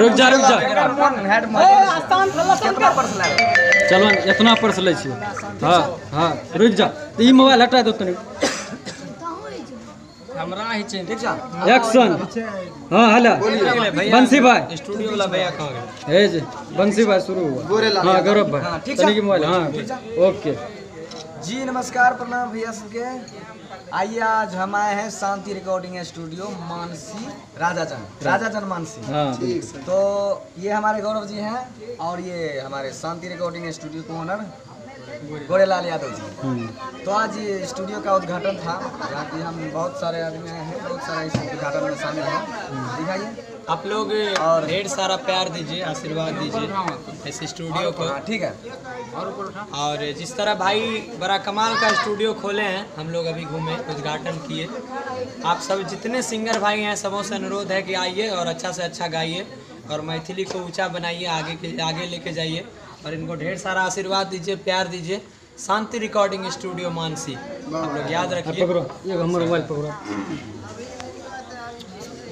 रुक जा रुक जा चलो इतना पर्स लै छियै हाँ हाँ रुक जा। तो ई मोबाइल हटा दो तनी। हमरा ही चाहिए ठीक छा एक्शन हाँ हेलो। बंसी भाई। स्टूडियो वाला भैया कहाँ गए हे जी बंसी भाई शुरू हुआ। हाँ गौरव हाँ, भाई है। मोबाइल। हाँ ओके। जी नमस्कार प्रणाम भैया सबके। आइए आज हम आए हैं शांति रिकॉर्डिंग स्टूडियो मानसी राजा जन राजा जन मानसी। हाँ। तो ये हमारे गौरव जी हैं और ये हमारे शांति रिकॉर्डिंग स्टूडियो के ओनर गोरेलाल यादव जी। हम्म। तो आज ये स्टूडियो का उद्घाटन था जहाँ की हम बहुत सारे आदमी आए हैं बहुत सारा इस उद्घाटन में शामिल हैं। दिखाइए। आप लोग और- ढेर सारा प्यार दीजिए आशीर्वाद दीजिए इस स्टूडियो को। हाँ ठीक है। और जिस तरह भाई बड़ा कमाल का स्टूडियो खोले हैं हम लोग अभी घूमे उद्घाटन किए। आप सब जितने सिंगर भाई हैं सबों से अनुरोध है कि आइए और अच्छा से अच्छा गाइए। और मैथिली को ऊँचा बनाइए आगे के आगे लेके जाइए और इनको ढेर सारा आशीर्वाद दीजिए प्यार दीजिए। शांति रिकॉर्डिंग स्टूडियो मानसी आप लोग याद हाँ, रखिए पकड़ो ये हमर मोबाइल पकड़ो।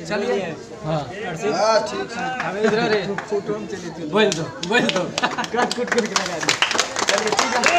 चलिए। हाँ। बोल दो बोल दो। चलिए ठीक है।